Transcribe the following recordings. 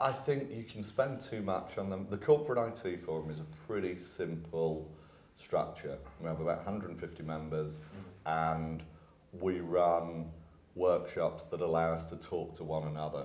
I think you can spend too much on them. The corporate IT forum is a pretty simple structure. We have about 150 members and we run workshops that allow us to talk to one another.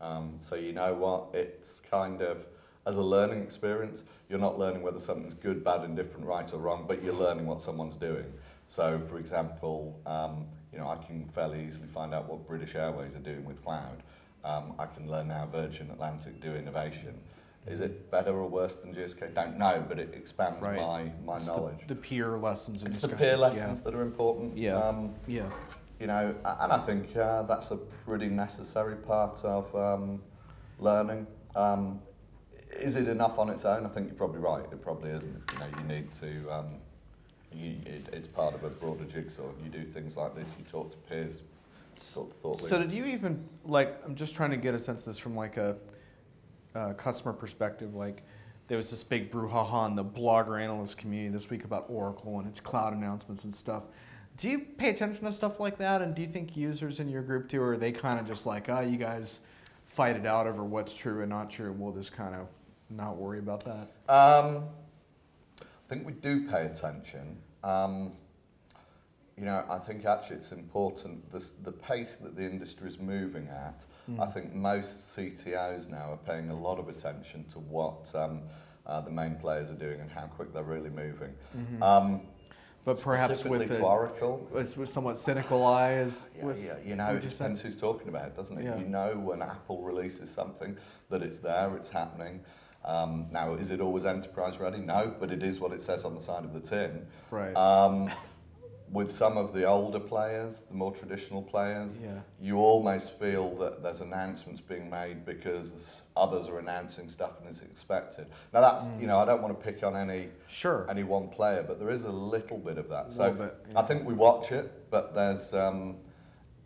Um, so you know what, it's kind of, as a learning experience, you're not learning whether something's good, bad, indifferent, right or wrong, but you're learning what someone's doing. So for example, um, you know, I can fairly easily find out what British Airways are doing with cloud. Um, I can learn how Virgin Atlantic do innovation. Is it better or worse than GSK? Don't know, but it expands Right. my, my It's knowledge. The, the peer lessons and it's the peer lessons that are important. Yeah. Um, Yeah. yeah. you know, and I think uh, that's a pretty necessary part of um, learning. Um, is it enough on its own? I think you're probably right. It probably isn't. You know, you need to. Um, you, it, it's part of a broader jigsaw. You do things like this. You talk to peers. Thought So did you even like? I'm just trying to get a sense of this from like a, uh customer perspective. Like, there was this big brouhaha in the blogger analyst community this week about Oracle and its cloud announcements and stuff. Do you pay attention to stuff like that? And do you think users in your group too, or are they kind of just like, oh, you guys fight it out over what's true and not true, and we'll just kind of not worry about that? Um, I think we do pay attention. Um, you know, I think actually it's important, this, the pace that the industry is moving at, Hmm. I think most CTOs now are paying a lot of attention to what um, uh, the main players are doing and how quick they're really moving. Mm-hmm. Um, But perhaps with a, Oracle, with, somewhat cynical eye, as yeah, yeah, you know, it depends who's talking about it, doesn't it? Yeah. You know when Apple releases something that it's there, it's happening. Um, now, is it always enterprise ready? No, but it is what it says on the side of the tin. Right. Um, with some of the older players, the more traditional players, Yeah. you almost feel that there's announcements being made because others are announcing stuff and it's expected. Now that's, Mm. you know, I don't want to pick on any Sure. any one player, but there is a little bit of that. So bit, yeah. I think we watch it, but there's, um,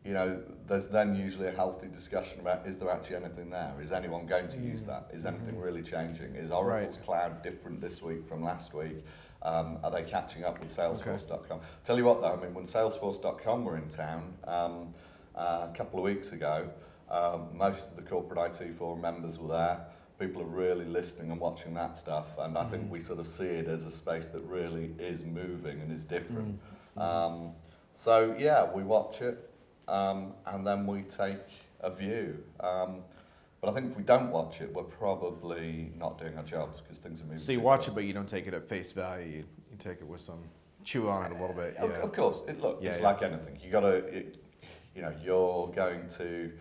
you know, there's then usually a healthy discussion about is there actually anything there? Is anyone going to use that? Is anything really changing? Is Oracle's cloud different this week from last week? Um, are they catching up with Salesforce.com? Tell you what though, I mean, when Salesforce.com were in town um, uh, a couple of weeks ago, um, most of the corporate IT forum members were there. People are really listening and watching that stuff, and I think we sort of see it as a space that really is moving and is different. Um, so yeah, we watch it, um, and then we take a view. Um, but I think if we don't watch it, we're probably not doing our jobs because things are moving. So you watch quick. it, but you don't take it at face value. You, you take it with some chew on it a little bit. Of, Yeah. of course, it, look, Yeah, it's yeah. like anything. You got to, you know, you're going to,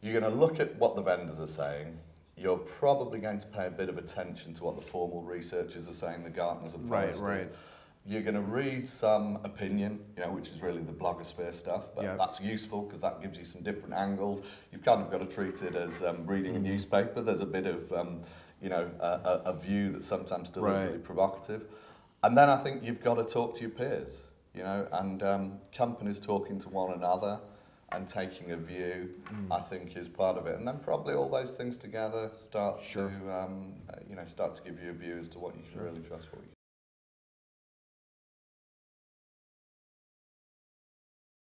you're going to look at what the vendors are saying. You're probably going to pay a bit of attention to what the formal researchers are saying, the Gartners and Right, right. You're going to read some opinion, you know, which is really the blogosphere stuff, but Yeah. that's useful because that gives you some different angles. You've kind of got to treat it as um, reading Mm-hmm. a newspaper. There's a bit of, um, you know, a, a, a view that's sometimes deliberately Right. provocative. And then I think you've got to talk to your peers, you know, and um, companies talking to one another and taking a view, Mm. I think, is part of it. And then probably all those things together start Sure. to, um, uh, you know, start to give you a view as to what you can really trust, what you